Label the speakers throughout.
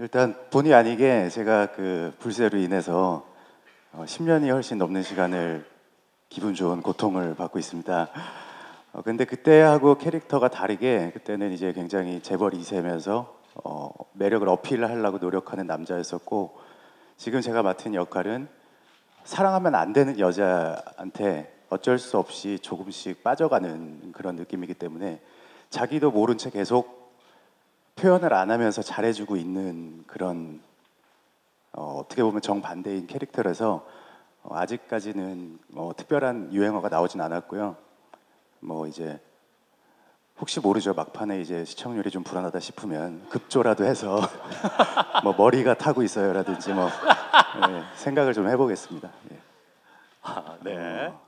Speaker 1: 일단 본의 아니게 제가 그 불세로 인해서 어, 10년이 훨씬 넘는 시간을 기분 좋은 고통을 받고 있습니다. 어, 근데 그때하고 캐릭터가 다르게 그때는 이제 굉장히 재벌 2세면서 어, 매력을 어필하려고 노력하는 남자였었고 지금 제가 맡은 역할은 사랑하면 안 되는 여자한테 어쩔 수 없이 조금씩 빠져가는 그런 느낌이기 때문에 자기도 모른 채 계속 표현을 안 하면서 잘해주고 있는 그런 어, 어떻게 보면 정반대인 캐릭터라서 어, 아직까지는 뭐 특별한 유행어가 나오진 않았고요. 뭐 이제 혹시 모르죠 막판에 이제 시청률이 좀 불안하다 싶으면 급조라도 해서 뭐 머리가 타고 있어요라든지 뭐 예, 생각을 좀 해보겠습니다. 예.
Speaker 2: 아, 네.
Speaker 1: 어,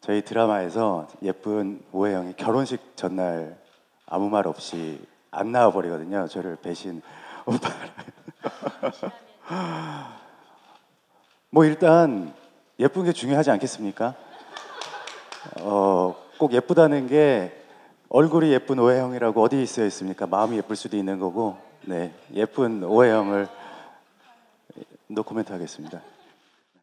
Speaker 1: 저희 드라마에서 예쁜 오해 형이 결혼식 전날 아무 말 없이 안 나와 버리거든요. 저를 배신 오빠. 뭐 일단 예쁜 게 중요하지 않겠습니까? 어, 꼭 예쁘다는 게 얼굴이 예쁜 오해 형이라고 어디 있어 있습니까? 마음이 예쁠 수도 있는 거고, 네 예쁜 오해 형을 노코멘트 하겠습니다.